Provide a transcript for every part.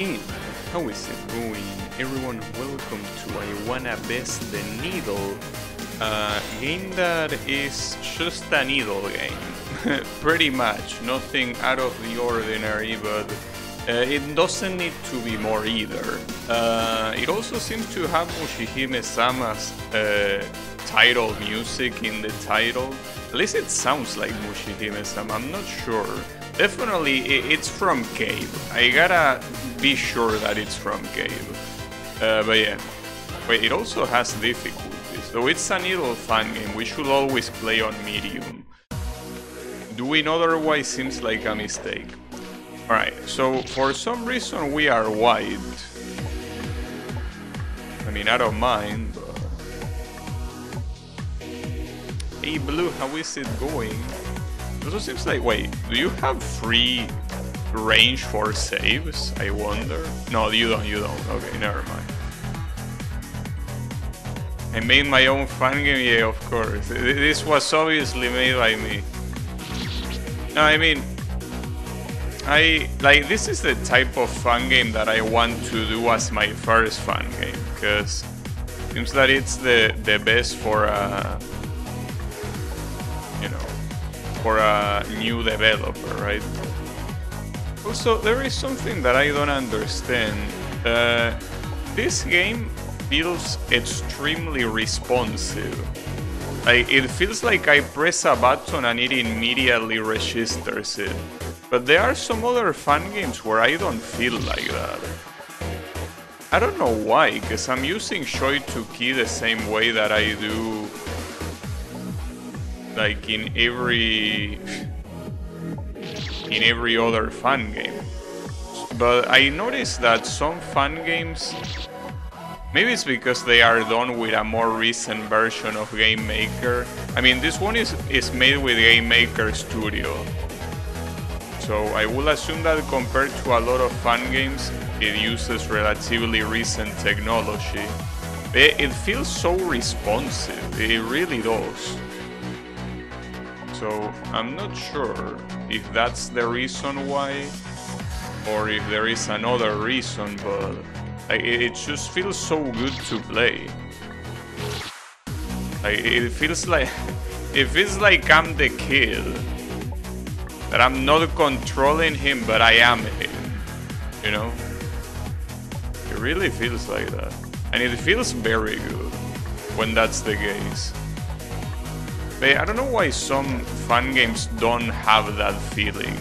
in. How is it going? Everyone, welcome to I Wanna Best the Needle, a game that is just a needle game. Pretty much, nothing out of the ordinary, but uh, it doesn't need to be more either. Uh, it also seems to have Mushihime Sama's uh, title music in the title. At least it sounds like Mushihime Sama, I'm not sure. Definitely, it's from Cave. I gotta be sure that it's from Cave. Uh, but yeah. Wait, it also has difficulties. Though it's a needle fan game, we should always play on medium. Doing otherwise seems like a mistake. Alright, so for some reason we are white. I mean, I don't mind, but... Hey Blue, how is it going? It also seems like, wait, do you have free range for saves? I wonder. No, you don't, you don't. Okay, never mind. I made my own fan game, yeah, of course. This was obviously made by me. No, I mean, I like this is the type of fun game that I want to do as my first fun game because seems that it's the the best for a you know for a new developer, right? Also, there is something that I don't understand. Uh, this game feels extremely responsive. Like, it feels like I press a button and it immediately registers it. But there are some other fun games where I don't feel like that. I don't know why, because I'm using Shoy to key the same way that I do like in every in every other fun game. But I noticed that some fun games maybe it's because they are done with a more recent version of Game Maker. I mean this one is is made with Game Maker Studio. So I will assume that compared to a lot of fun games, it uses relatively recent technology. It feels so responsive, it really does. So I'm not sure if that's the reason why, or if there is another reason, but it just feels so good to play. It feels like it feels like I'm the kid that I'm not controlling him, but I am him. You know? It really feels like that. And it feels very good when that's the case. But I don't know why some fun games don't have that feeling.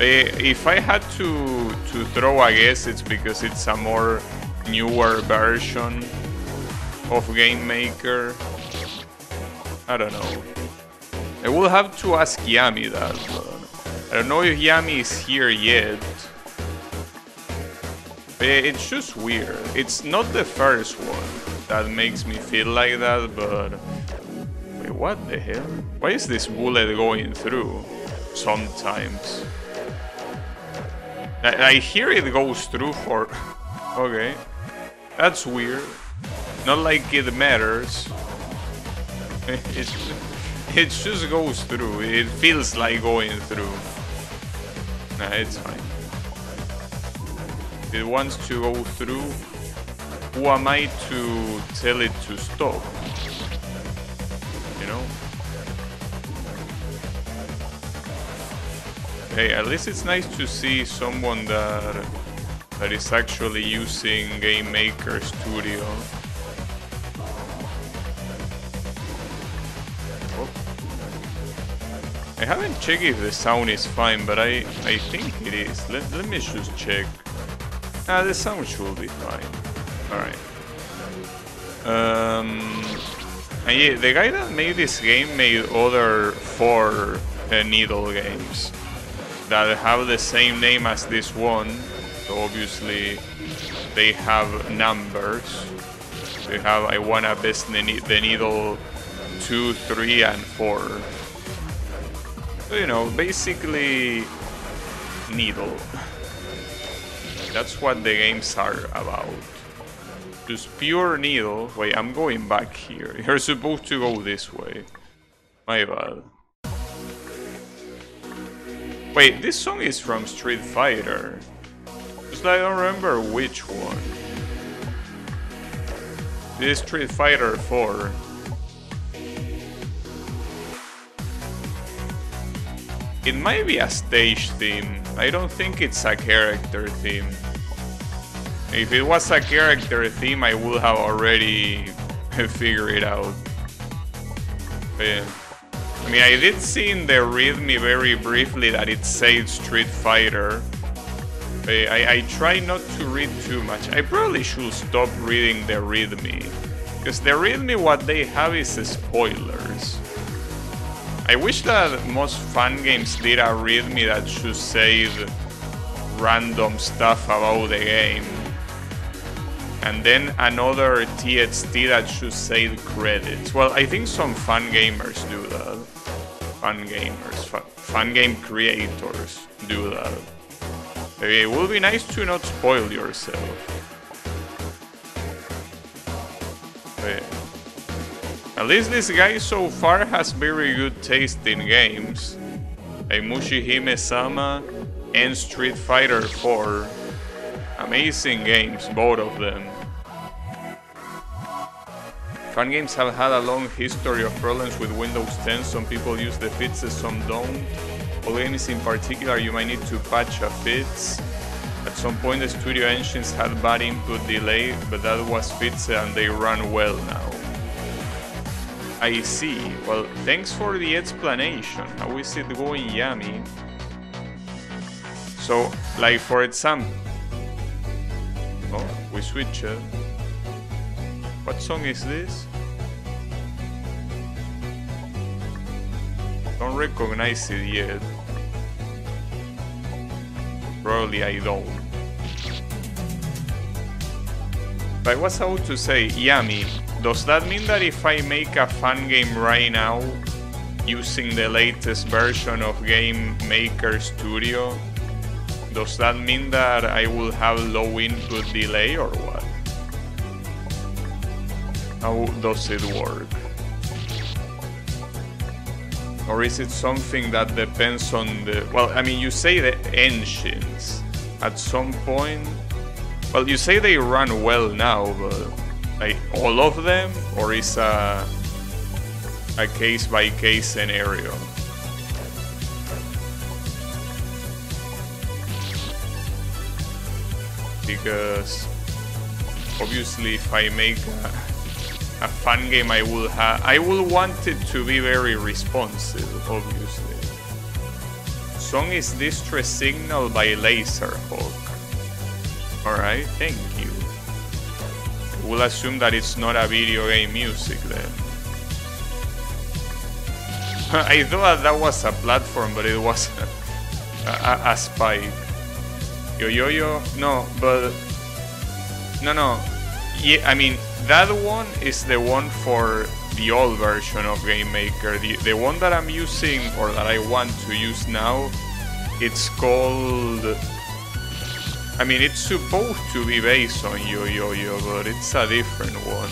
If I had to, to throw a guess, it's because it's a more newer version of Game Maker. I don't know. I will have to ask Yami that, I don't know if Yami is here yet. It's just weird. It's not the first one that makes me feel like that, but... What the hell? Why is this bullet going through? Sometimes. I, I hear it goes through for... okay. That's weird. Not like it matters. It's it just goes through. It feels like going through. Nah, it's fine. It wants to go through. Who am I to tell it to stop? Hey, at least it's nice to see someone that that is actually using Game Maker Studio. I haven't checked if the sound is fine, but I, I think it is. Let, let me just check. Ah, the sound should be fine. Alright. Um, yeah, the guy that made this game made other four uh, Needle games that have the same name as this one. So obviously they have numbers. They have I wanna best the, the Needle 2, 3 and 4 you know, basically needle. That's what the games are about. Just pure needle. Wait, I'm going back here. You're supposed to go this way. My bad. Wait, this song is from Street Fighter. Just I don't remember which one. This is Street Fighter 4. It might be a stage theme. I don't think it's a character theme. If it was a character theme, I would have already figured it out. But yeah. I mean, I did see in the readme very briefly that it said Street Fighter. I, I try not to read too much. I probably should stop reading the readme. Because the readme, what they have is spoilers. I wish that most fan games did a readme that should say random stuff about the game. And then another TXT that should say credits. Well, I think some fan gamers do that. Fan gamers, fan, fan game creators do that. It would be nice to not spoil yourself. But at least this guy so far has very good taste in games. Like Mushihime-sama and Street Fighter 4. Amazing games, both of them. Fan games have had a long history of problems with Windows 10. Some people use the fixes, some don't. All games in particular, you might need to patch a fix. At some point, the studio engines had bad input delay, but that was fixed and they run well now. I see. Well, thanks for the explanation. How is it going, Yami? So, like for example... Oh, we switch it. What song is this? Don't recognize it yet. Probably I don't. But I was about to say, Yami, does that mean that if I make a fun game right now, using the latest version of Game Maker Studio, does that mean that I will have low input delay or what? How does it work? Or is it something that depends on the... Well, I mean, you say the engines. At some point... Well, you say they run well now, but... Like, all of them? Or is a... A case-by-case -case scenario? Because... Obviously, if I make a a fun game I will have. I will want it to be very responsive, obviously. Song is Distress Signal by Laserhawk. Alright, thank you. We'll assume that it's not a video game music then. I thought that was a platform, but it was a, a, a spike. Yo yo yo, no, but no no. Yeah, I mean that one is the one for the old version of Game Maker. The, the one that I'm using, or that I want to use now, it's called... I mean, it's supposed to be based on Yo-Yo-Yo, but it's a different one.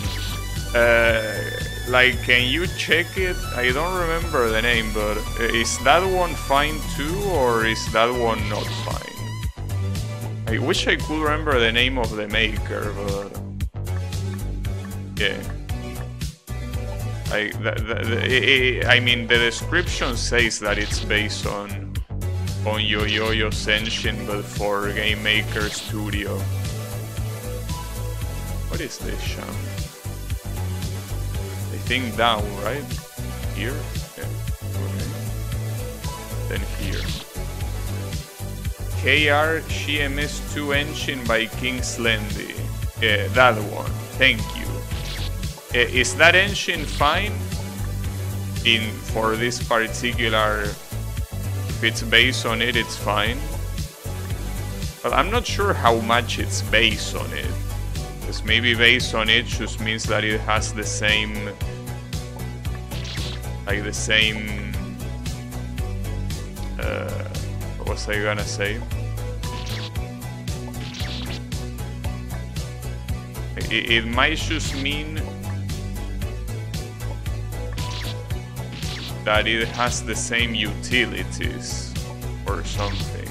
Uh, like, can you check it? I don't remember the name, but is that one fine too, or is that one not fine? I wish I could remember the name of the maker, but... Yeah. I, the, the, the, I mean, the description says that it's based on on Yo-Yo Senshin, but for Game Maker Studio. What is this, Sham? I think down, right? Here? Yeah. Okay. Then here. KR GMS2 engine by King Slendy. Yeah, that one. Thank you. Eh, is that engine fine in for this particular if it's based on it it's fine. But I'm not sure how much it's based on it because maybe based on it just means that it has the same like the same uh, what was I gonna say? It, it might just mean that it has the same utilities or something.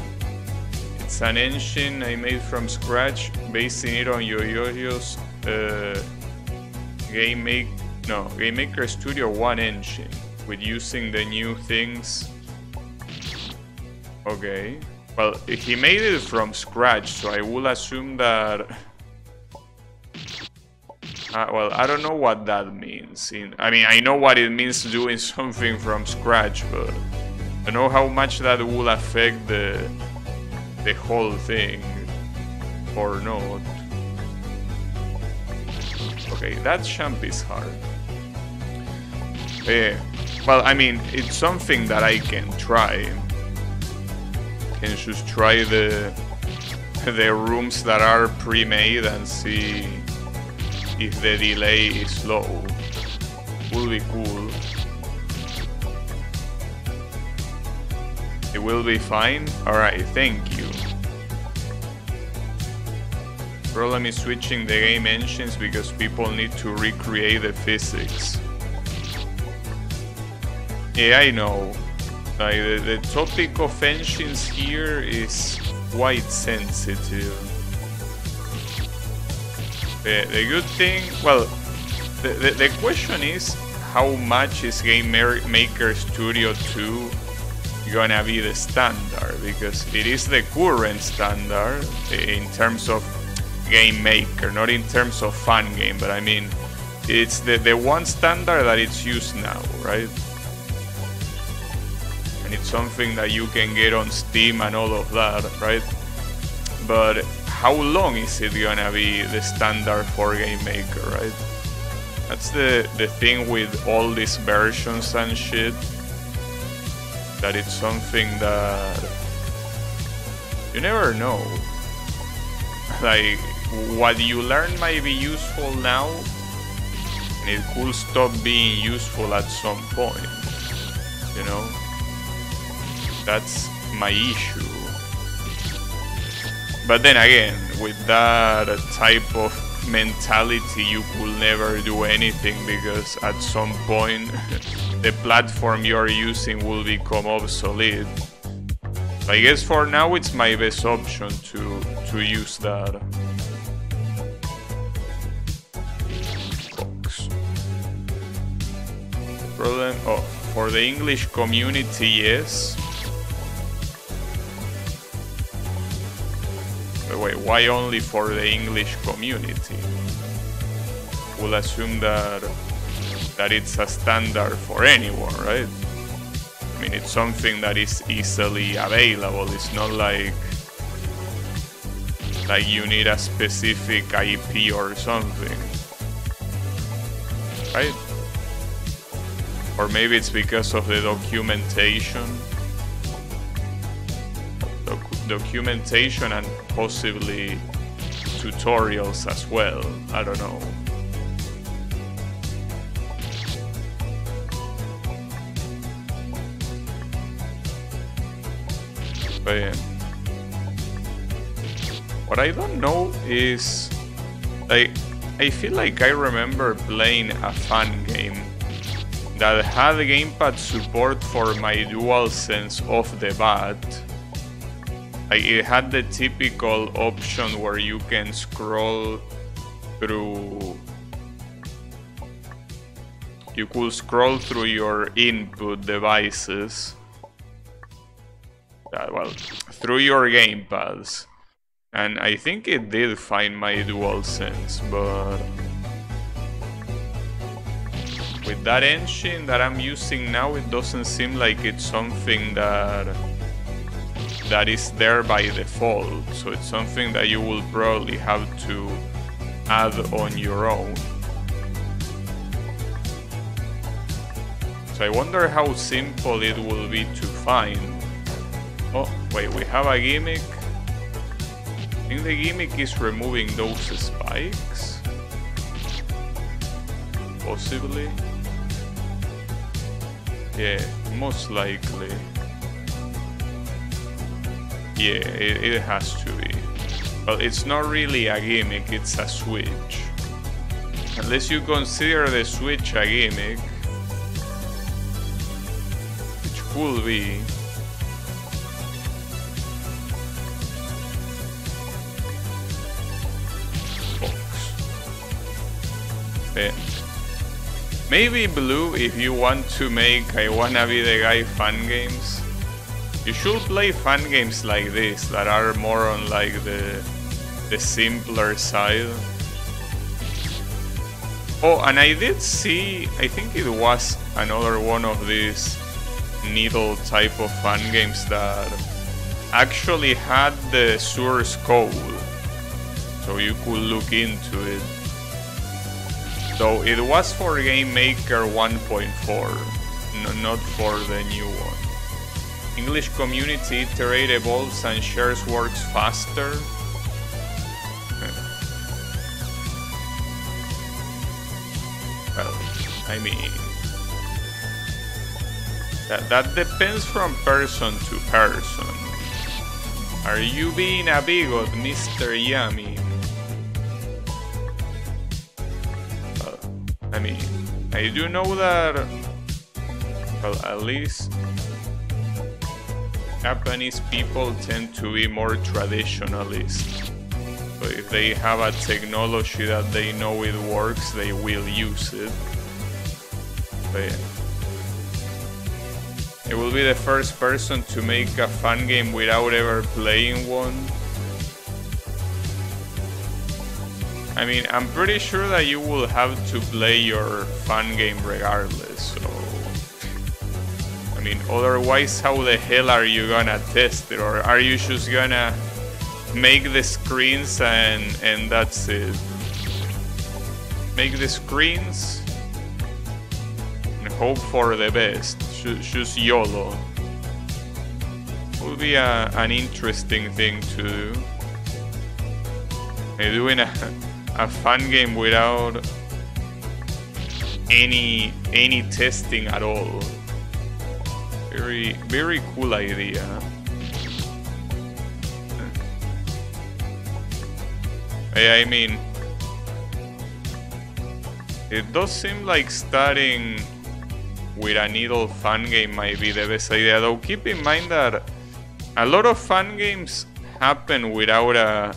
It's an engine I made from scratch, basing it on YoYo's uh, Game Make no Game Maker Studio One engine, with using the new things. Okay. Well, he made it from scratch, so I will assume that uh, well, I don't know what that means. In, I mean, I know what it means doing something from scratch, but I know how much that will affect the the whole thing or not. Okay, that champ is hard. Yeah. Well, I mean, it's something that I can try. Can just try the the rooms that are pre-made and see if the delay is low. Will be cool. It will be fine? Alright, thank you. Problem is switching the game engines because people need to recreate the physics. Yeah, I know. Like, the, the topic of engines here is quite sensitive. The, the good thing, well, the, the, the question is how much is Game Maker Studio 2 gonna be the standard? Because it is the current standard in terms of Game Maker, not in terms of fun game, but I mean, it's the, the one standard that it's used now, right? And it's something that you can get on Steam and all of that, right? But how long is it gonna be the standard for Game Maker, right? That's the, the thing with all these versions and shit. That it's something that you never know. Like what you learn might be useful now and it could stop being useful at some point. You know? That's my issue. But then again, with that type of mentality, you could never do anything because at some point the platform you're using will become obsolete. I guess for now it's my best option to, to use that. Problem, oh, for the English community, yes. Wait, why only for the English community? We'll assume that that it's a standard for anyone, right? I mean, it's something that is easily available. It's not like like you need a specific IP or something, right? Or maybe it's because of the documentation documentation and possibly tutorials as well. I don't know. But yeah. What I don't know is like I feel like I remember playing a fun game that had gamepad support for my DualSense off the bat it had the typical option where you can scroll through you could scroll through your input devices uh, well through your gamepads and I think it did find my DualSense but with that engine that I'm using now it doesn't seem like it's something that that is there by default. So it's something that you will probably have to add on your own. So I wonder how simple it will be to find. Oh, wait, we have a gimmick. I think the gimmick is removing those spikes. Possibly. Yeah, most likely. Yeah, it, it has to be. Well, it's not really a gimmick, it's a switch. Unless you consider the switch a gimmick, which could be. Eh. Maybe blue if you want to make I wanna be the guy fun games you should play fun games like this that are more on like the the simpler side. Oh, and I did see, I think it was another one of these needle type of fun games that actually had the source code. So you could look into it. Though it was for Game Maker 1.4, no, not for the new one. English community iterate, evolves and shares works faster. Well, I mean, that, that depends from person to person. Are you being a bigot, Mr. Yami? Well, I mean, I do know that, well, at least Japanese people tend to be more traditionalist. If they have a technology that they know it works, they will use it. But yeah. It will be the first person to make a fun game without ever playing one. I mean, I'm pretty sure that you will have to play your fun game regardless, so... Mean, otherwise how the hell are you gonna test it? Or are you just gonna make the screens and and that's it. Make the screens and hope for the best. Choose YOLO. Would be a, an interesting thing to do. doing a, a fun game without any any testing at all. Very very cool idea. I mean, it does seem like starting with a needle fun game might be the best idea, though keep in mind that a lot of fun games happen without a,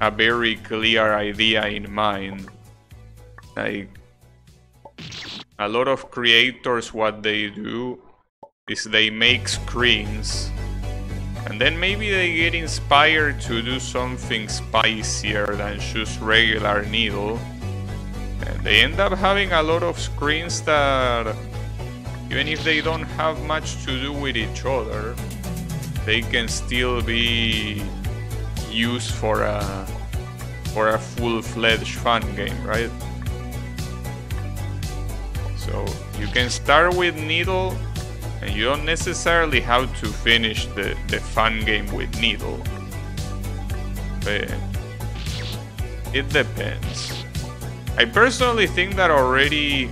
a very clear idea in mind. Like, a lot of creators, what they do is they make screens and then maybe they get inspired to do something spicier than just regular needle. And they end up having a lot of screens that, even if they don't have much to do with each other, they can still be used for a for a full-fledged fun game, right? So you can start with needle and you don't necessarily have to finish the, the fun game with needle. But it depends. I personally think that already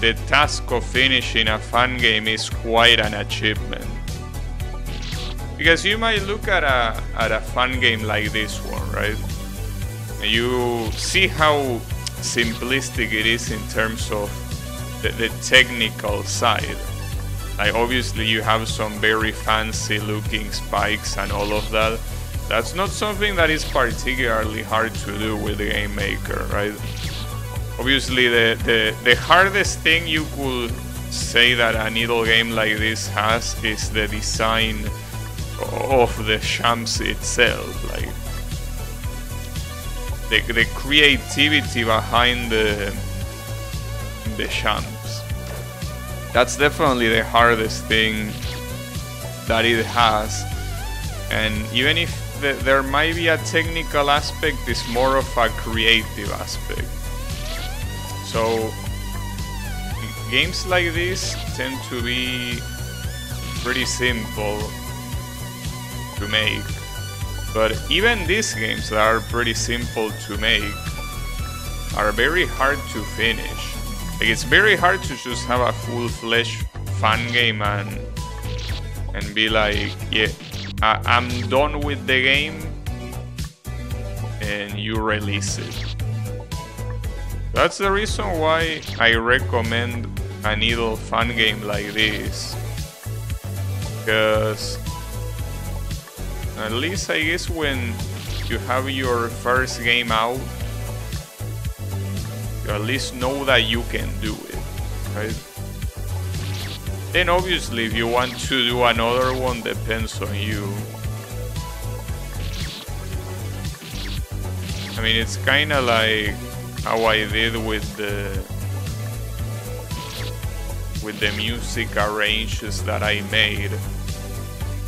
the task of finishing a fun game is quite an achievement. Because you might look at a, at a fun game like this one, right? And you see how simplistic it is in terms of the, the technical side. Like obviously you have some very fancy looking spikes and all of that. That's not something that is particularly hard to do with the Game Maker, right? Obviously the, the, the hardest thing you could say that a needle game like this has is the design of the shams itself, like the, the creativity behind the the shams. That's definitely the hardest thing that it has. And even if th there might be a technical aspect, it's more of a creative aspect. So games like this tend to be pretty simple to make. But even these games that are pretty simple to make are very hard to finish. Like it's very hard to just have a full-fledged fun game and and be like, yeah, I, I'm done with the game, and you release it. That's the reason why I recommend a needle fun game like this. Because at least I guess when you have your first game out at least know that you can do it, right? Then obviously if you want to do another one depends on you. I mean it's kinda like how I did with the with the music arranges that I made.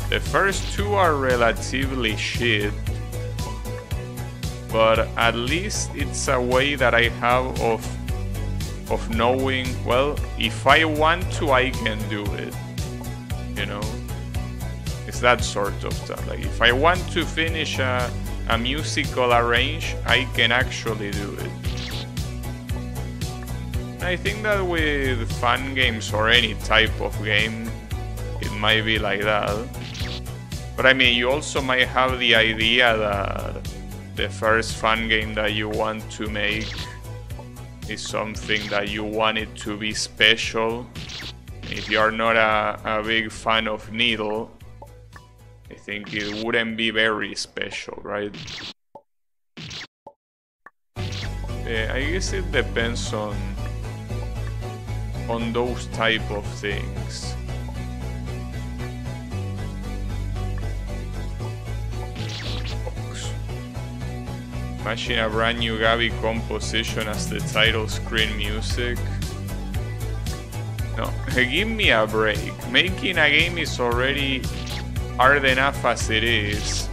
The first two are relatively shit, but at least it's a way that I have of of knowing, well, if I want to, I can do it. You know? It's that sort of stuff. Like, if I want to finish a, a musical arrange, I can actually do it. I think that with fun games or any type of game, it might be like that. But I mean, you also might have the idea that the first fun game that you want to make is something that you want it to be special. If you are not a, a big fan of Needle, I think it wouldn't be very special, right? Yeah, I guess it depends on on those type of things. Imagine a brand new Gaby composition as the title screen music. No, give me a break. Making a game is already hard enough as it is.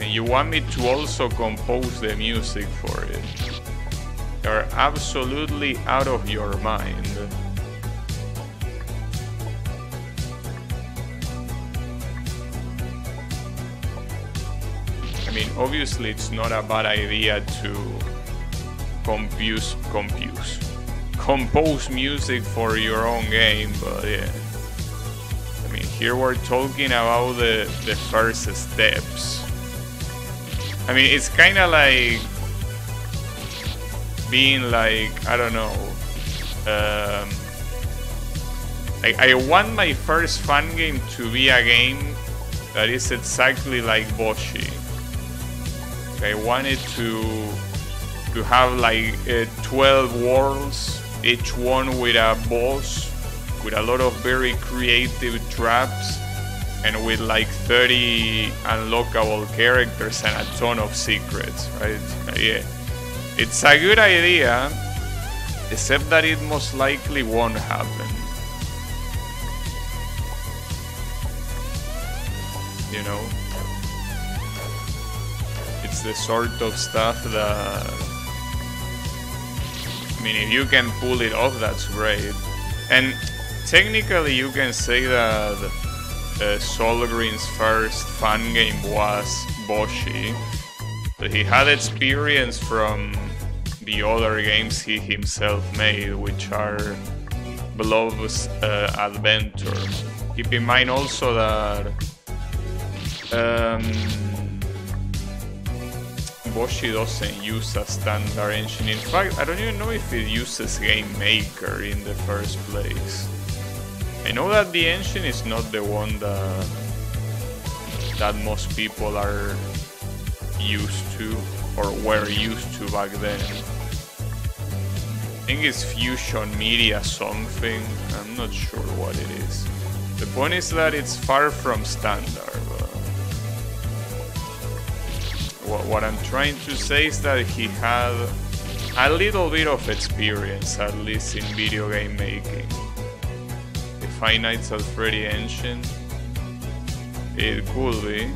And you want me to also compose the music for it. You're absolutely out of your mind. Mean, obviously it's not a bad idea to compose, compose, compose music for your own game, but yeah. I mean, here we're talking about the, the first steps. I mean, it's kind of like being like, I don't know, um, like I want my first fun game to be a game that is exactly like Boshy. I wanted to to have like uh, 12 worlds, each one with a boss, with a lot of very creative traps, and with like 30 unlockable characters and a ton of secrets, right? Yeah, it's a good idea, except that it most likely won't happen. You know? The sort of stuff that I mean if you can pull it off that's great and technically you can say that uh, Solgryn's first fan game was Boshy. but he had experience from the other games he himself made which are Blob's uh, Adventure keep in mind also that um, Boshy doesn't use a standard engine. In fact, I don't even know if it uses Game Maker in the first place. I know that the engine is not the one that that most people are used to or were used to back then. I think it's Fusion Media something. I'm not sure what it is. The point is that it's far from standard. What, I'm trying to say is that he had a little bit of experience, at least in video game making. The Five Nights at Freddy engine, it could be.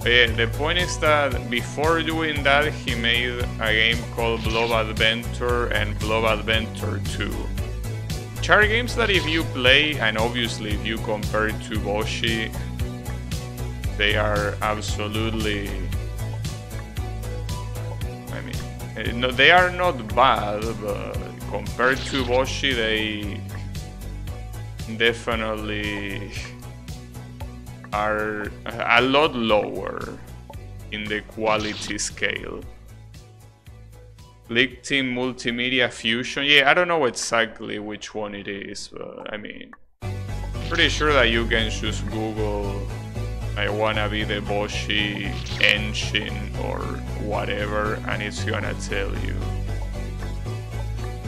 But yeah, the point is that before doing that, he made a game called Blob Adventure and Blob Adventure 2. Which are games that if you play, and obviously if you compare to Boshy, they are absolutely I mean eh, no, they are not bad but compared to Boshy they definitely are a lot lower in the quality scale. Clickteam Multimedia Fusion yeah I don't know exactly which one it is but I mean pretty sure that you can just Google I wanna be the Boshy engine or whatever, and it's gonna tell you.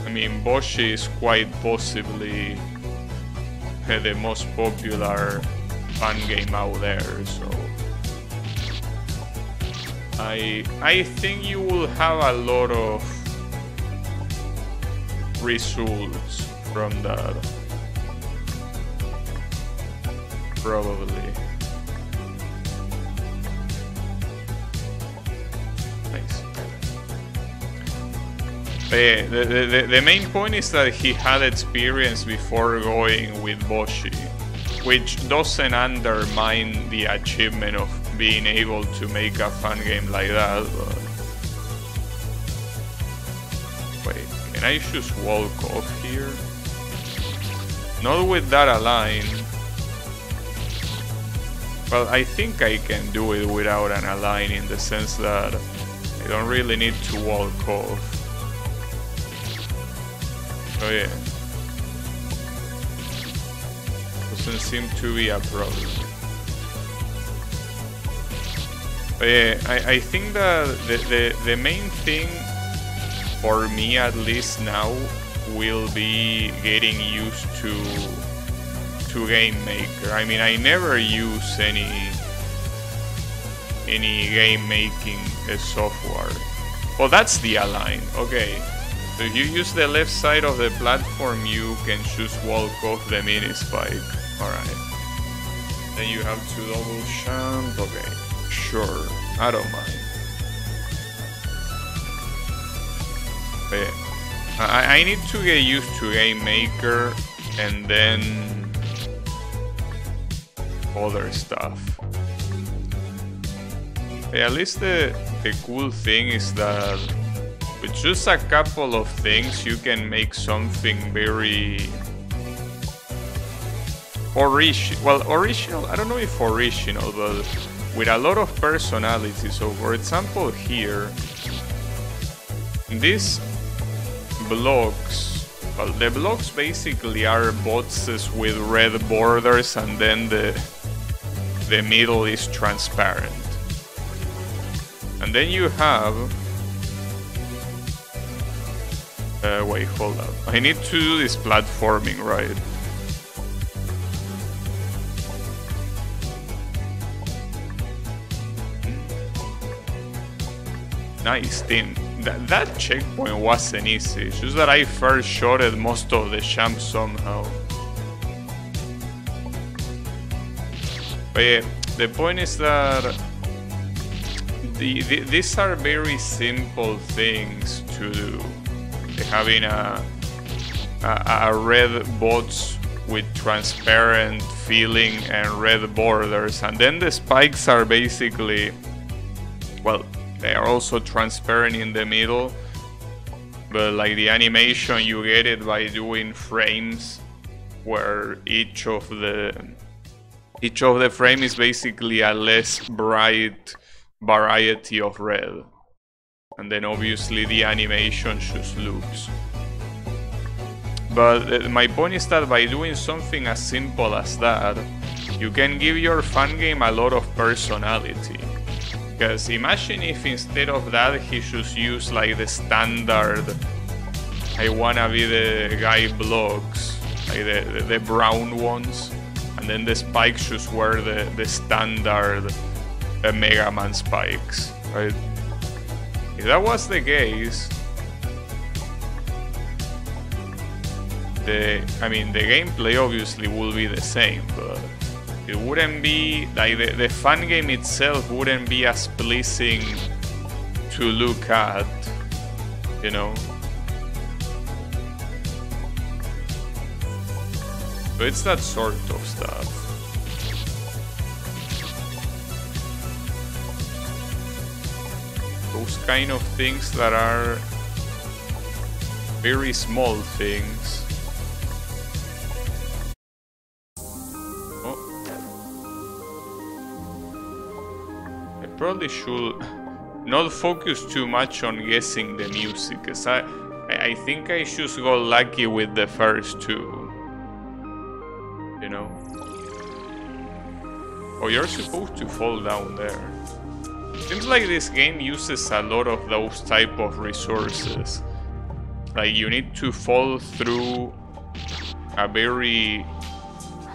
I mean, Boshy is quite possibly the most popular fun game out there, so I I think you will have a lot of results from that. Probably. Eh, the, the, the, the main point is that he had experience before going with Boshy, which doesn't undermine the achievement of being able to make a fun game like that, but... Wait, can I just walk off here? Not with that align. Well, I think I can do it without an align in the sense that I don't really need to walk off. Oh yeah. Doesn't seem to be a problem. But yeah, I, I think that the, the, the main thing for me at least now will be getting used to to game maker. I mean I never use any any game making uh, software. Well that's the align, okay. So if you use the left side of the platform you can just walk off the mini spike. Alright. Then you have to double jump, okay. Sure, I don't mind. But yeah. I, I need to get used to Game Maker and then other stuff. Yeah, at least the, the cool thing is that with just a couple of things you can make something very original. Well, original, I don't know if original, but with a lot of personality. So for example here, these blocks, well the blocks basically are boxes with red borders and then the, the middle is transparent. And then you have uh, wait, hold up. I need to do this platforming, right? Nice team. That, that checkpoint wasn't easy, it's just that I first shorted most of the jumps somehow. But yeah, the point is that the, the, these are very simple things to do. Having a, a, a red box with transparent feeling and red borders, and then the spikes are basically, well, they are also transparent in the middle, but like the animation you get it by doing frames where each of the each of the frame is basically a less bright variety of red. And then obviously the animation just looks. But uh, my point is that by doing something as simple as that, you can give your fan game a lot of personality. Because imagine if instead of that he just use like the standard I wanna be the guy blocks, like the, the, the brown ones, and then the spikes just were the, the standard uh, Mega Man spikes, right? If that was the case, the I mean the gameplay obviously would be the same, but it wouldn't be like the, the fun game itself wouldn't be as pleasing to look at you know? So it's that sort of stuff those kind of things that are very small things oh. I probably should not focus too much on guessing the music, because I, I think I should go lucky with the first two. You know? Oh, you're supposed to fall down there. Seems like this game uses a lot of those type of resources. Like you need to fall through a very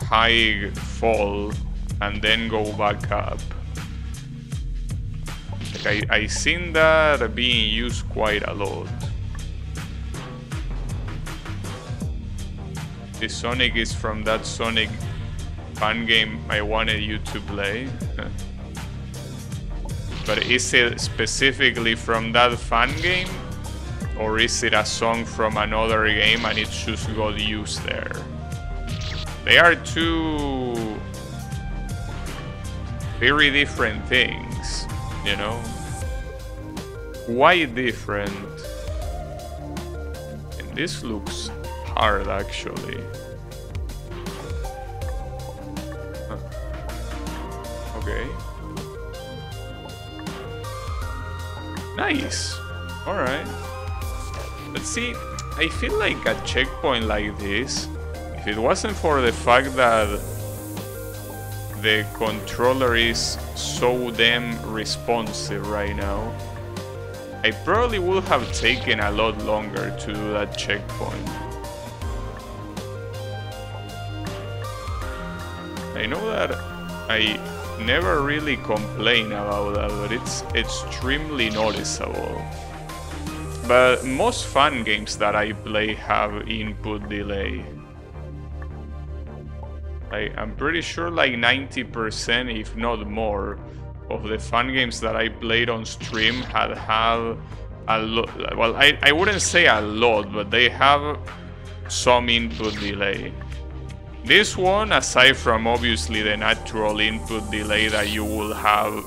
high fall and then go back up. Like I, I seen that being used quite a lot. This Sonic is from that Sonic fan game I wanted you to play. but is it specifically from that fan game? Or is it a song from another game and it just got used there? They are two very different things, you know? Why different? And this looks hard actually. Okay. Nice. Alright. Let's see. I feel like a checkpoint like this, if it wasn't for the fact that the controller is so damn responsive right now, I probably would have taken a lot longer to do that checkpoint. I know that I never really complain about that, but it's extremely noticeable. But most fan games that I play have input delay. I, I'm pretty sure like 90% if not more of the fan games that I played on stream had have a lot. Well, I, I wouldn't say a lot, but they have some input delay. This one, aside from obviously the natural input delay that you will have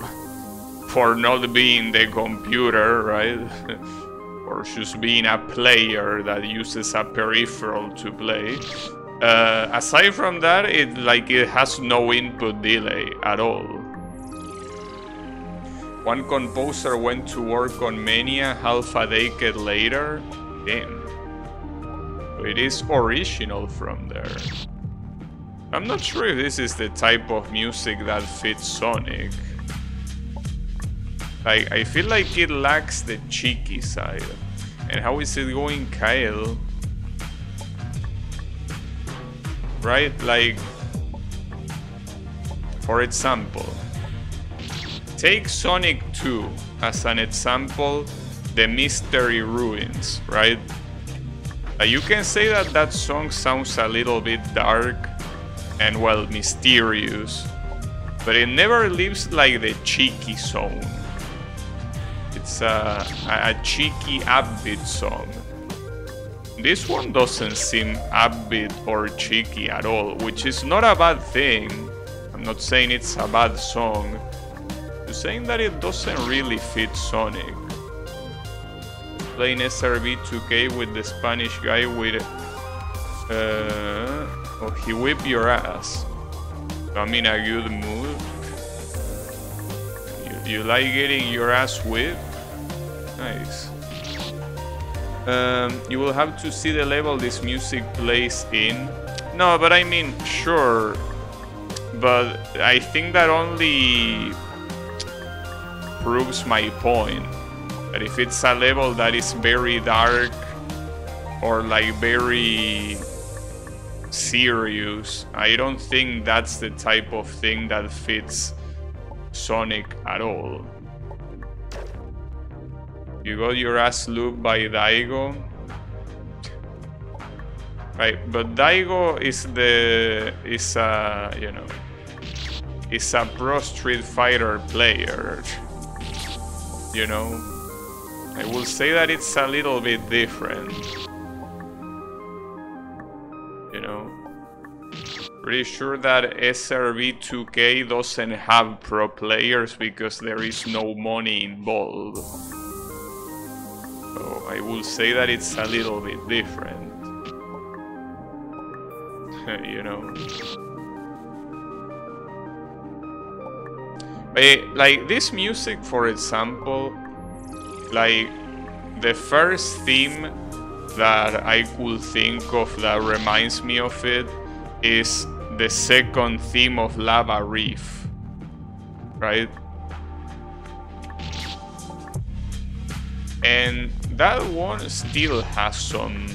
for not being the computer, right? or just being a player that uses a peripheral to play. Uh, aside from that, it like it has no input delay at all. One composer went to work on Mania half a decade later. Damn. It is original from there. I'm not sure if this is the type of music that fits Sonic. I, I feel like it lacks the cheeky side. And how is it going, Kyle? Right? Like, for example, take Sonic 2 as an example, the Mystery Ruins, right? You can say that that song sounds a little bit dark and well, mysterious, but it never leaves like the cheeky zone. It's a, a cheeky upbeat song. This one doesn't seem upbeat or cheeky at all, which is not a bad thing. I'm not saying it's a bad song. I'm saying that it doesn't really fit Sonic. Playing SRB 2K with the Spanish guy with... Uh, oh, he whip your ass. I'm in a good mood. You, you like getting your ass whipped? Nice. Um, you will have to see the level this music plays in. No, but I mean, sure. But I think that only proves my point. That if it's a level that is very dark or like very serious, I don't think that's the type of thing that fits Sonic at all. You got your ass looped by Daigo. Right, but Daigo is the is a you know is a pro Street Fighter player. You know, I will say that it's a little bit different. Pretty sure that SRB 2K doesn't have pro players because there is no money involved. So I would say that it's a little bit different. you know. But, like this music, for example, like the first theme that I could think of that reminds me of it is the second theme of Lava Reef. right? And that one still has some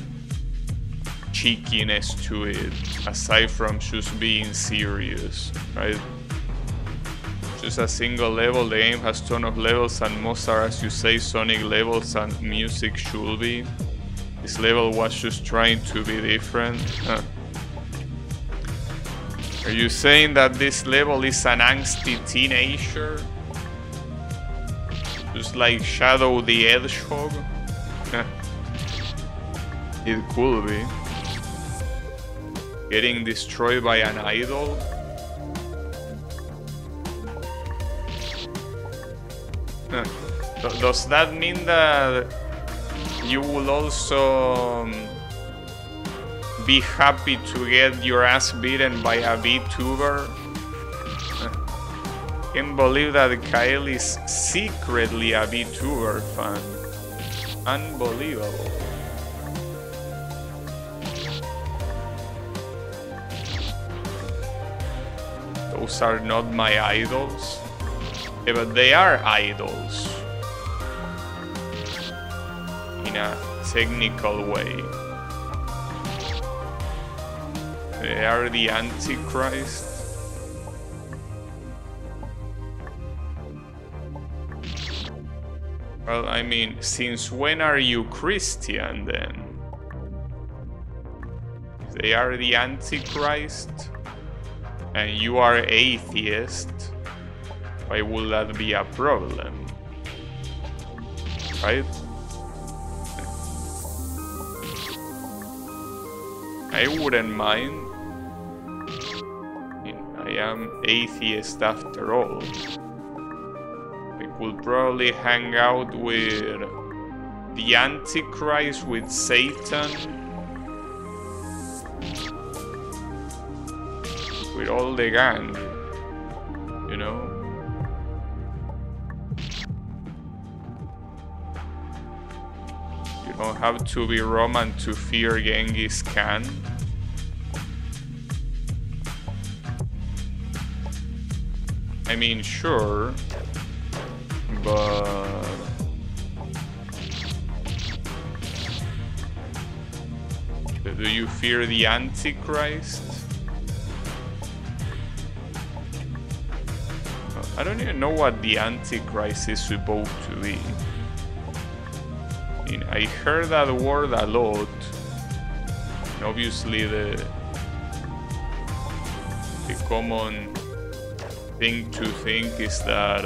cheekiness to it, aside from just being serious, right? Just a single level, the game has ton of levels and most are, as you say, Sonic levels and music should be. This level was just trying to be different. Huh. Are you saying that this level is an angsty teenager? Just like Shadow the Hedgehog? it could be. Getting destroyed by an idol? Does that mean that you will also um, be happy to get your ass beaten by a VTuber? Can't believe that Kyle is secretly a VTuber fan. Unbelievable. Those are not my idols. Yeah, but they are idols. In a technical way. They are the Antichrist. Well, I mean, since when are you Christian then? They are the Antichrist and you are atheist, why would that be a problem? Right? I wouldn't mind. I am atheist after all. I could probably hang out with the Antichrist, with Satan, with all the gang, you know? You don't have to be Roman to fear Genghis Khan. I mean, sure, but... Do you fear the Antichrist? I don't even know what the Antichrist is supposed to be. I, mean, I heard that word a lot. And obviously the the common thing to think is that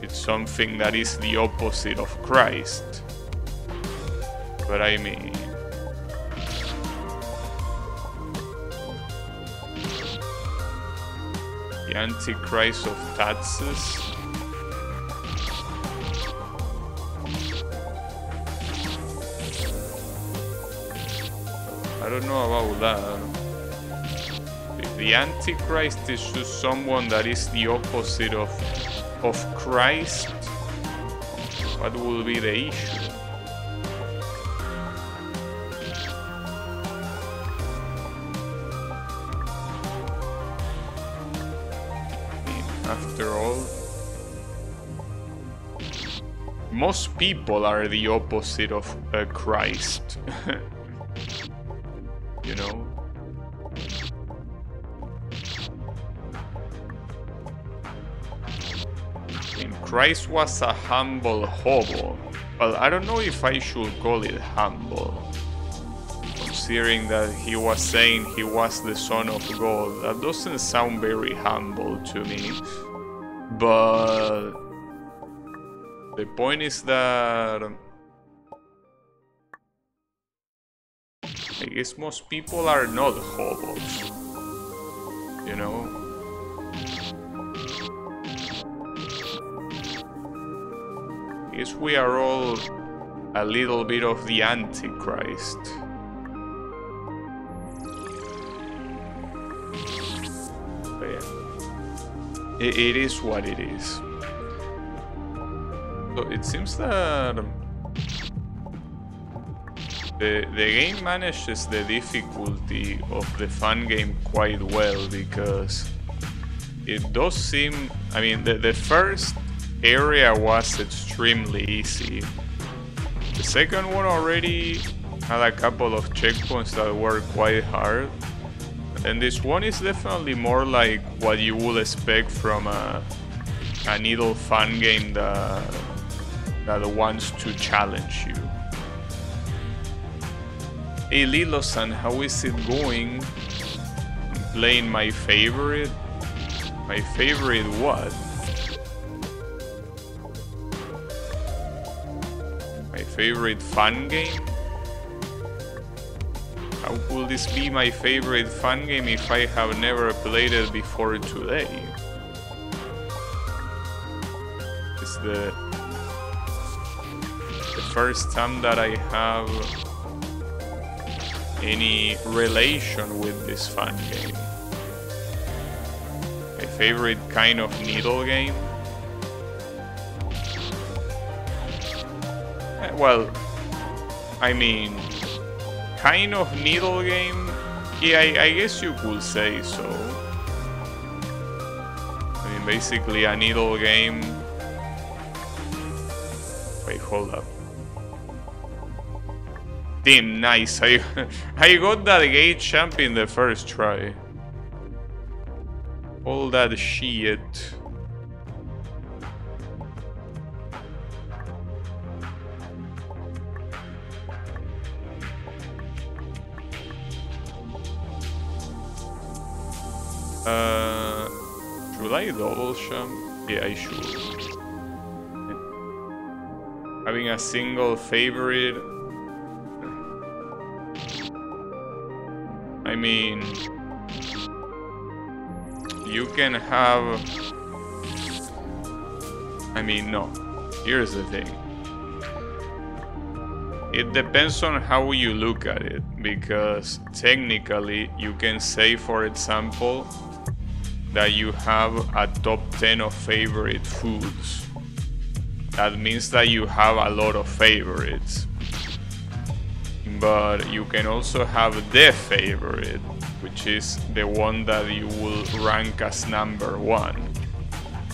it's something that is the opposite of Christ. But I mean the Antichrist of taxes. I don't know about that. The Antichrist is just someone that is the opposite of of Christ, what will be the issue? after all. Most people are the opposite of uh, Christ. you know? Christ was a humble hobo. Well, I don't know if I should call it humble considering that he was saying he was the son of God. That doesn't sound very humble to me. But the point is that I guess most people are not hobos. You know? We are all a little bit of the Antichrist. it, it is what it is. So it seems that um, the, the game manages the difficulty of the fan game quite well because it does seem. I mean, the, the first area was extremely easy. The second one already had a couple of checkpoints that were quite hard. And this one is definitely more like what you would expect from a, a needle fan game that, that wants to challenge you. Hey Lilo-san, how is it going? I'm playing my favorite. My favorite what? Favorite fan game? How could this be my favorite fan game if I have never played it before today? It's the, the first time that I have any relation with this fan game. My favorite kind of needle game? Well, I mean, kind of needle game? Yeah, I, I guess you could say so. I mean, basically a needle game. Wait, hold up. Damn, nice. I, I got that gate champ in the first try. All that shit. Uh, should I double jump? Yeah, I should. Having a single favorite. I mean, you can have. I mean, no. Here's the thing. It depends on how you look at it, because technically you can say, for example, that you have a top 10 of favorite foods. That means that you have a lot of favorites. But you can also have the favorite, which is the one that you will rank as number one.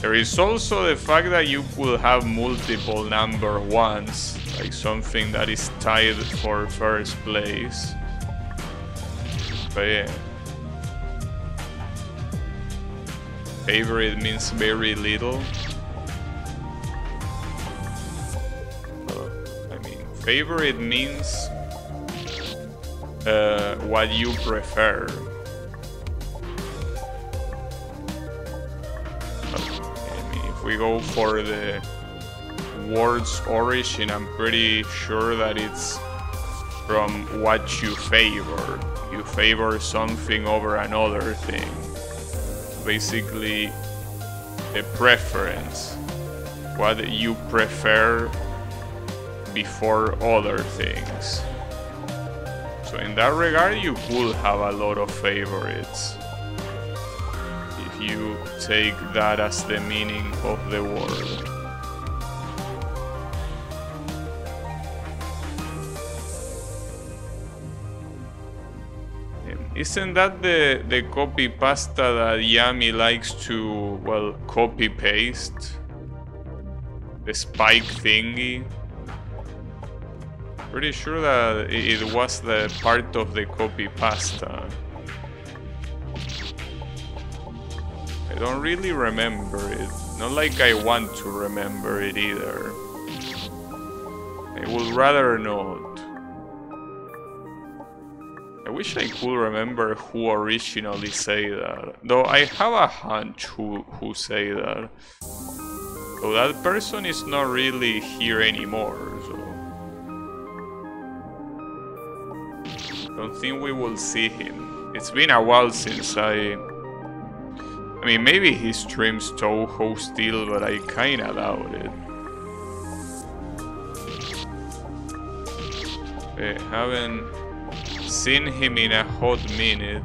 There is also the fact that you could have multiple number ones, like something that is tied for first place. But yeah. Favorite means very little. Uh, I mean, favorite means uh, what you prefer. I mean, if we go for the word's origin, I'm pretty sure that it's from what you favor. You favor something over another thing basically a preference, what you prefer before other things. So in that regard, you could have a lot of favorites if you take that as the meaning of the word. Isn't that the, the copy pasta that Yami likes to, well, copy paste? The spike thingy? Pretty sure that it was the part of the copy pasta. I don't really remember it. Not like I want to remember it either. I would rather not. I wish I could remember who originally said that. Though I have a hunch who, who say that. So that person is not really here anymore, so... Don't think we will see him. It's been a while since I... I mean, maybe he streams Touhou still, but I kinda doubt it. I haven't seen him in a hot minute.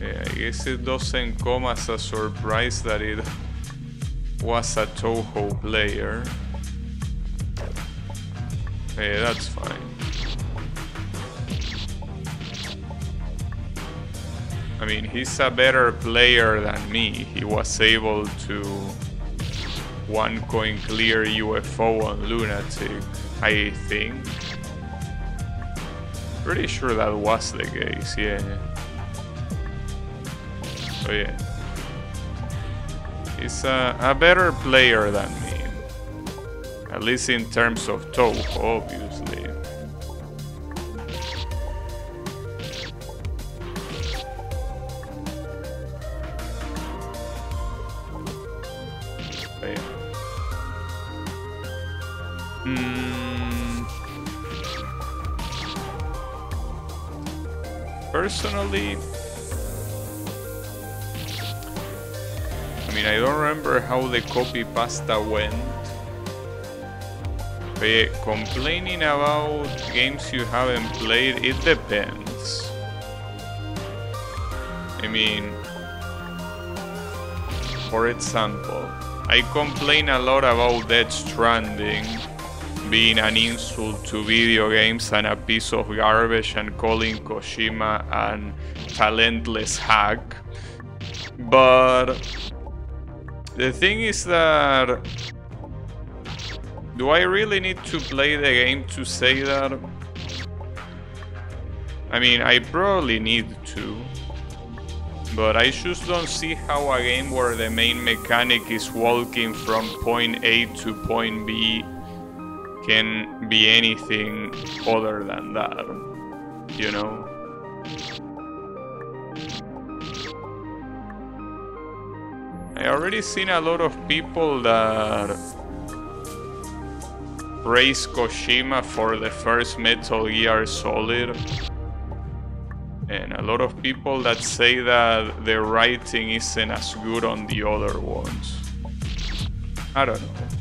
Yeah, I guess it doesn't come as a surprise that it was a Touhou player. Yeah, that's fine. I mean, he's a better player than me. He was able to one coin clear UFO on Lunatic, I think. Pretty sure that was the case, yeah. So yeah. He's a, a better player than me. At least in terms of Touhou, obviously. I mean, I don't remember how the copy pasta went. But complaining about games you haven't played, it depends. I mean, for example, I complain a lot about Death Stranding being an insult to video games and a piece of garbage and calling Kojima an talentless hack. But the thing is that do I really need to play the game to say that? I mean, I probably need to. But I just don't see how a game where the main mechanic is walking from point A to point B can be anything other than that. You know? I already seen a lot of people that praise Kojima for the first Metal Gear Solid. And a lot of people that say that the writing isn't as good on the other ones. I don't know.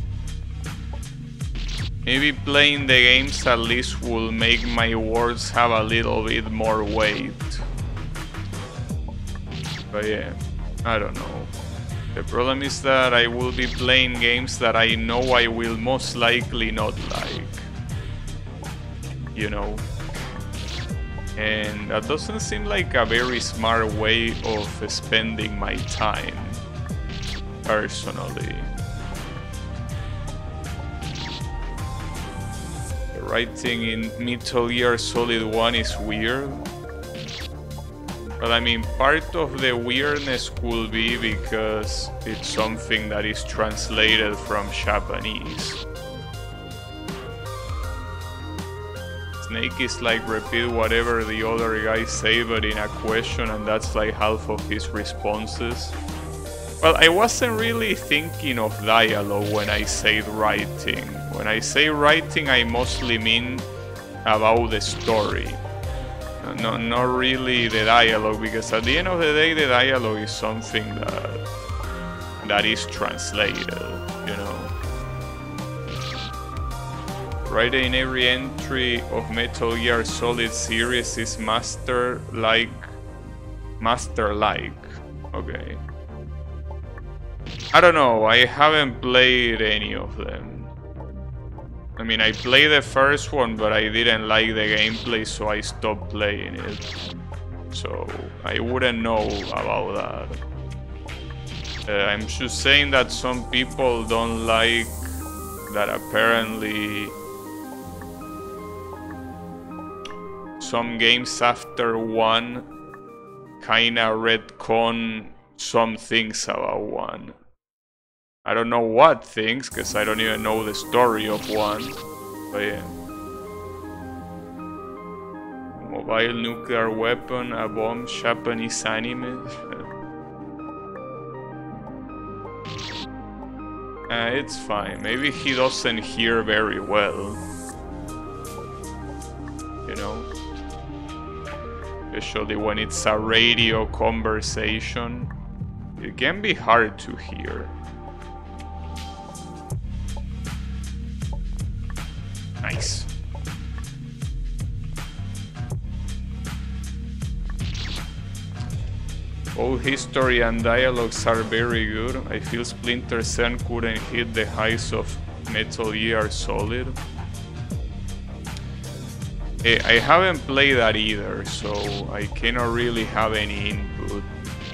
Maybe playing the games at least will make my words have a little bit more weight. But yeah, I don't know. The problem is that I will be playing games that I know I will most likely not like. You know? And that doesn't seem like a very smart way of spending my time, personally. Writing in Metal Gear Solid 1 is weird. But I mean, part of the weirdness could be because it's something that is translated from Japanese. Snake is like repeat whatever the other guy say, but in a question, and that's like half of his responses. Well, I wasn't really thinking of dialogue when I said writing. When I say writing, I mostly mean about the story. No, not really the dialogue, because at the end of the day, the dialogue is something that that is translated, you know. Writing in every entry of Metal Gear Solid series is master-like, master-like. Okay. I don't know. I haven't played any of them. I mean, I played the first one, but I didn't like the gameplay, so I stopped playing it. So I wouldn't know about that. Uh, I'm just saying that some people don't like that apparently some games after one kinda retcon some things about one. I don't know what things, because I don't even know the story of one. But yeah. Mobile nuclear weapon, a bomb, Japanese anime. uh, it's fine. Maybe he doesn't hear very well. You know? Especially when it's a radio conversation. It can be hard to hear. Nice. Both history and dialogues are very good. I feel Splinter Cell couldn't hit the heights of Metal Gear Solid. Eh, I haven't played that either, so I cannot really have any input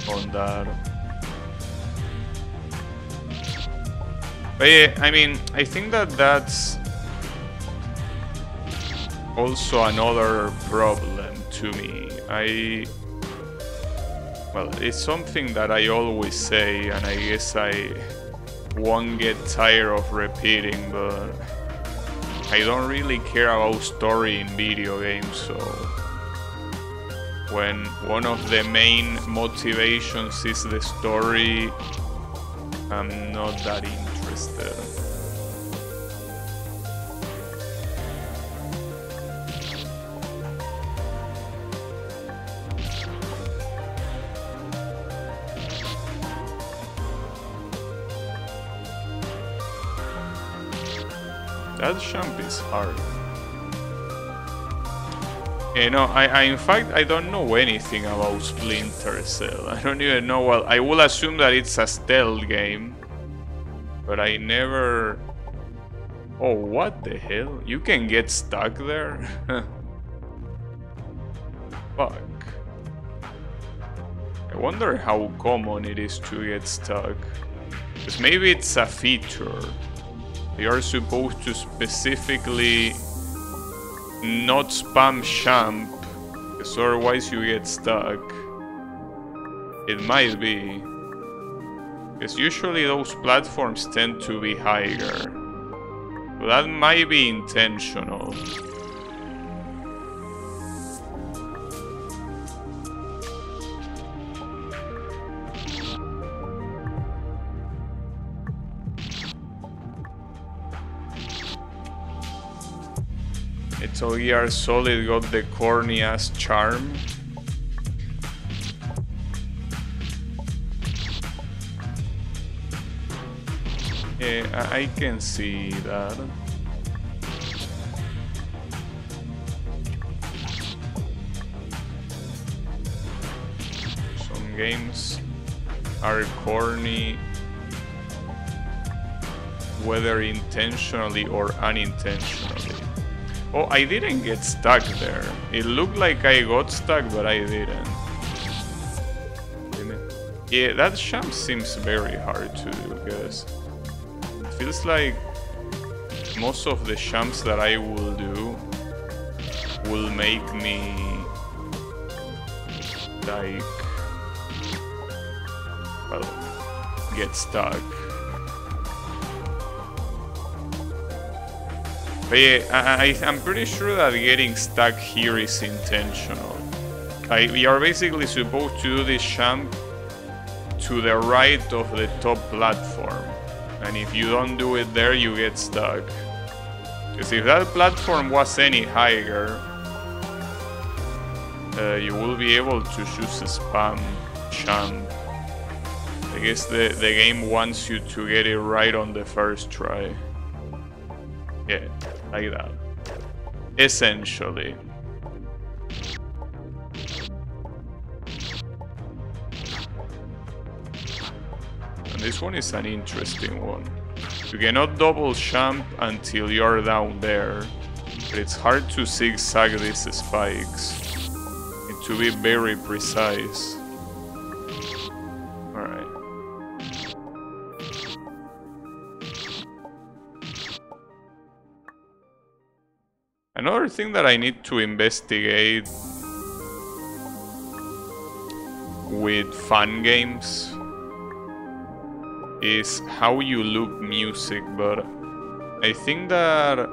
on that. But yeah, I mean, I think that that's also another problem to me. I well, it's something that I always say, and I guess I won't get tired of repeating, but I don't really care about story in video games, so when one of the main motivations is the story, I'm not that interested. That jump is hard. You know, I, I, in fact I don't know anything about Splinter Cell. I don't even know. Well, I will assume that it's a stealth game, but I never. Oh, what the hell? You can get stuck there. Fuck. I wonder how common it is to get stuck. Because maybe it's a feature. You are supposed to specifically not spam champ, because otherwise you get stuck. It might be. Because usually those platforms tend to be higher. That might be intentional. So Gear Solid got the corny ass charm. Yeah, I can see that. Some games are corny whether intentionally or unintentionally. Oh, I didn't get stuck there. It looked like I got stuck, but I didn't. Yeah, that jump seems very hard to do, because it feels like most of the jumps that I will do will make me like well get stuck. But yeah, I, am pretty sure that getting stuck here is intentional. We are basically supposed to do this jump to the right of the top platform. And if you don't do it there, you get stuck. Because if that platform was any higher, uh, you will be able to choose a spam jump. I guess the, the game wants you to get it right on the first try. Yeah like that. Essentially. And this one is an interesting one. You cannot double jump until you're down there, but it's hard to zigzag these spikes. Need to be very precise. Another thing that I need to investigate with fan games is how you loop music, but I think that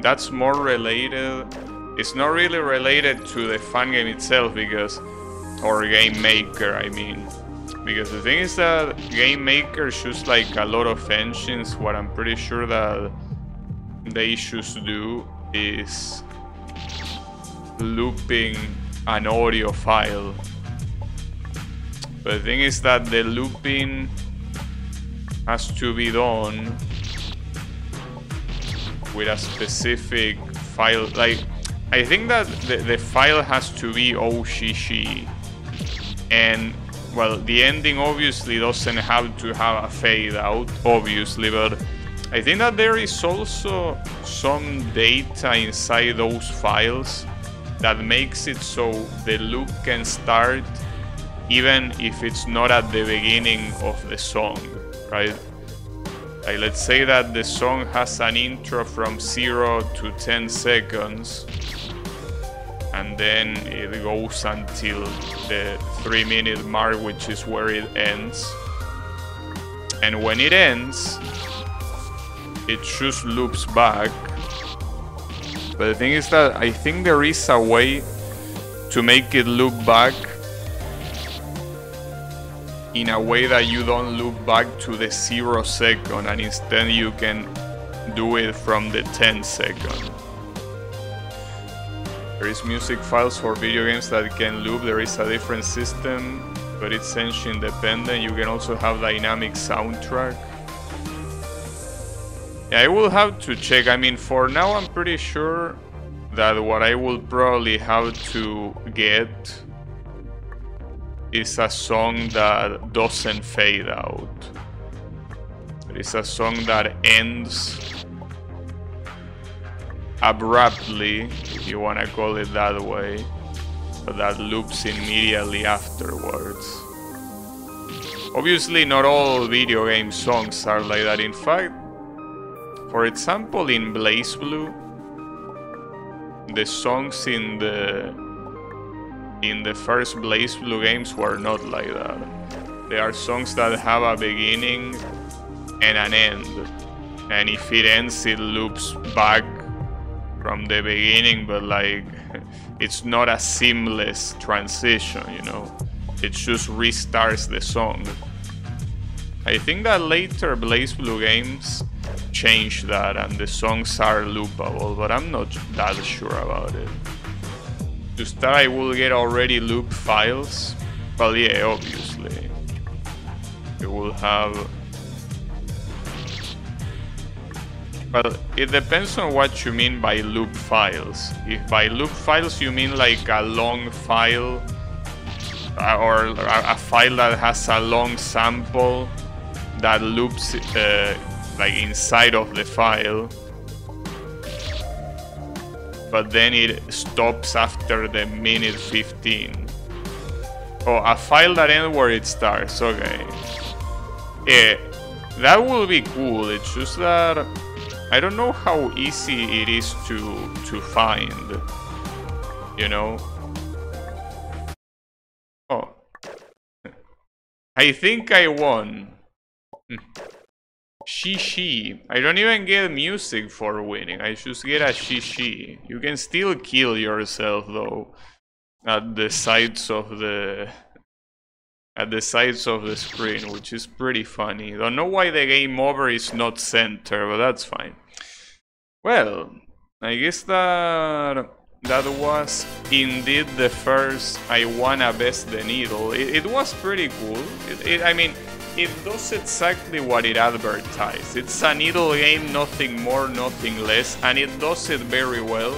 that's more related. It's not really related to the fan game itself because, or game maker, I mean, because the thing is that game maker choose like a lot of engines. What I'm pretty sure that they should do is looping an audio file. But the thing is that the looping has to be done with a specific file. Like, I think that the, the file has to be OGG. And, well, the ending obviously doesn't have to have a fade out, obviously, but I think that there is also some data inside those files that makes it so the loop can start even if it's not at the beginning of the song, right? Like let's say that the song has an intro from 0 to 10 seconds and then it goes until the 3 minute mark which is where it ends. And when it ends, it just loops back. But the thing is that I think there is a way to make it loop back in a way that you don't loop back to the zero second and instead you can do it from the 10 second. There is music files for video games that can loop, there is a different system, but it's engine independent. You can also have dynamic soundtrack. Yeah, I will have to check. I mean, for now I'm pretty sure that what I will probably have to get is a song that doesn't fade out. It is a song that ends abruptly, if you want to call it that way, but that loops immediately afterwards. Obviously, not all video game songs are like that. In fact, for example, in BlazBlue, the songs in the in the first BlazBlue games were not like that. There are songs that have a beginning and an end. And if it ends, it loops back from the beginning, but like it's not a seamless transition, you know. It just restarts the song. I think that later BlazBlue games changed that and the songs are loopable, but I'm not that sure about it. To start, I will get already loop files. Well, yeah, obviously. It will have... Well, it depends on what you mean by loop files. If by loop files you mean like a long file uh, or a file that has a long sample that loops uh, like inside of the file but then it stops after the minute 15. Oh, a file that ends where it starts, okay. Yeah, that will be cool, it's just that I don't know how easy it is to, to find, you know? Oh. I think I won. Hmm. Shishi. I don't even get music for winning. I just get a shishi. You can still kill yourself though. At the sides of the... At the sides of the screen, which is pretty funny. Don't know why the game over is not center, but that's fine. Well, I guess that that was indeed the first I wanna best the needle. It, it was pretty cool. It, it, I mean, it does exactly what it advertised. It's a needle game, nothing more, nothing less, and it does it very well.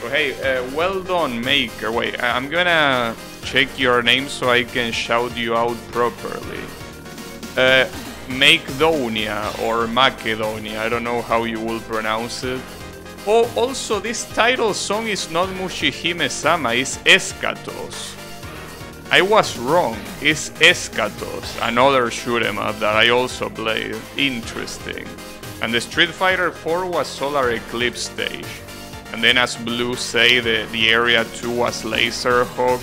So hey, uh, well done, Maker. Wait, I'm gonna check your name so I can shout you out properly. Uh, Makedounia or Macedonia, I don't know how you will pronounce it. Oh, also, this title song is not Mushihime-sama, it's Eschatos. I was wrong. It's Eschatos, another shoot 'em up that I also played. Interesting. And the Street Fighter 4 was Solar Eclipse stage. And then as Blue say, the, the area 2 was Laser Laserhawk,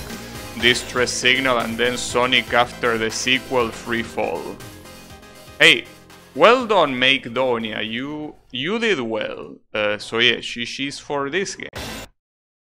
Distress Signal, and then Sonic after the sequel Free Fall. Hey, well done, Makedounia. You you did well. Uh, so yeah, she, she's for this game.